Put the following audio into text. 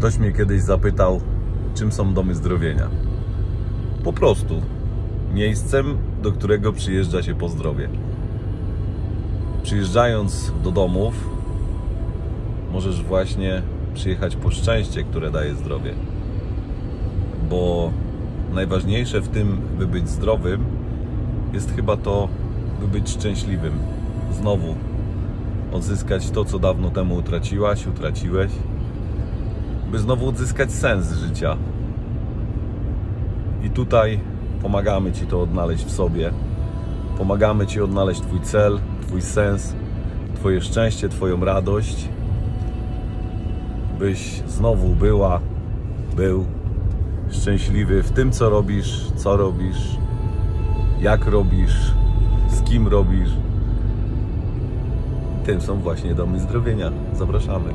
Ktoś mnie kiedyś zapytał, czym są domy zdrowienia. Po prostu miejscem, do którego przyjeżdża się po zdrowie. Przyjeżdżając do domów, możesz właśnie przyjechać po szczęście, które daje zdrowie. Bo najważniejsze w tym, by być zdrowym, jest chyba to, by być szczęśliwym. Znowu odzyskać to, co dawno temu utraciłaś, utraciłeś, by znowu odzyskać sens życia. I tutaj pomagamy Ci to odnaleźć w sobie. Pomagamy Ci odnaleźć Twój cel, Twój sens, Twoje szczęście, Twoją radość, byś znowu była, był szczęśliwy w tym, co robisz, co robisz, jak robisz, z kim robisz. Tym są właśnie domy zdrowienia. Zapraszamy.